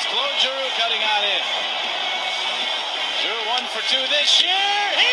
That's Claude Giroux cutting on in. Giroux one for two this year. He!